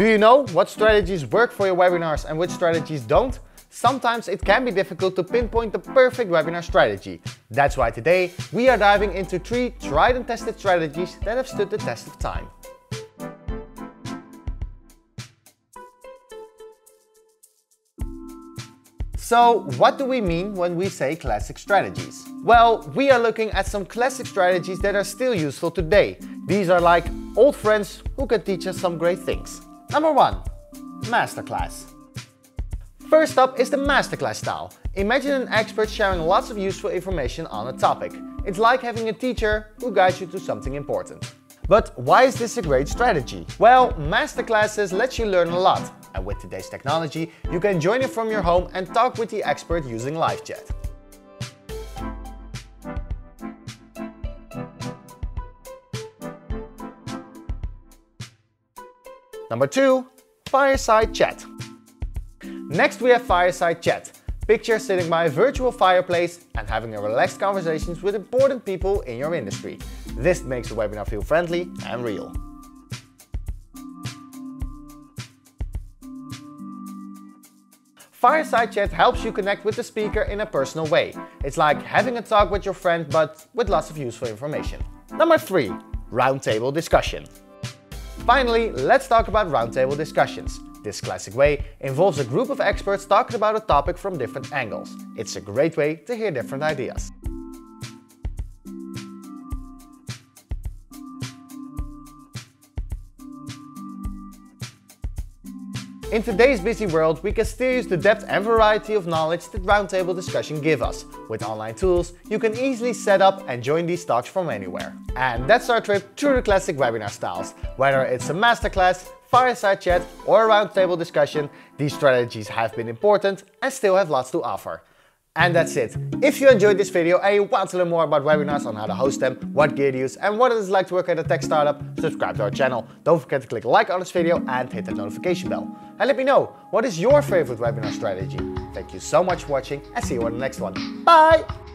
Do you know what strategies work for your webinars and which strategies don't? Sometimes it can be difficult to pinpoint the perfect webinar strategy. That's why today we are diving into three tried and tested strategies that have stood the test of time. So what do we mean when we say classic strategies? Well, we are looking at some classic strategies that are still useful today. These are like old friends who can teach us some great things. Number one, masterclass. First up is the masterclass style. Imagine an expert sharing lots of useful information on a topic. It's like having a teacher who guides you to something important. But why is this a great strategy? Well, masterclasses let you learn a lot, and with today's technology, you can join it from your home and talk with the expert using live Number 2. Fireside Chat Next we have Fireside Chat. Picture sitting by a virtual fireplace and having a relaxed conversations with important people in your industry. This makes the webinar feel friendly and real. Fireside chat helps you connect with the speaker in a personal way. It's like having a talk with your friend but with lots of useful information. Number 3. Roundtable discussion. Finally, let's talk about roundtable discussions. This classic way involves a group of experts talking about a topic from different angles. It's a great way to hear different ideas. In today's busy world, we can still use the depth and variety of knowledge that Roundtable Discussion give us. With online tools, you can easily set up and join these talks from anywhere. And that's our trip through the classic webinar styles. Whether it's a masterclass, fireside chat or a roundtable discussion, these strategies have been important and still have lots to offer. And that's it. If you enjoyed this video and you want to learn more about webinars on how to host them, what gear to use and what it is like to work at a tech startup, subscribe to our channel. Don't forget to click like on this video and hit that notification bell. And let me know, what is your favorite webinar strategy? Thank you so much for watching and see you on the next one. Bye!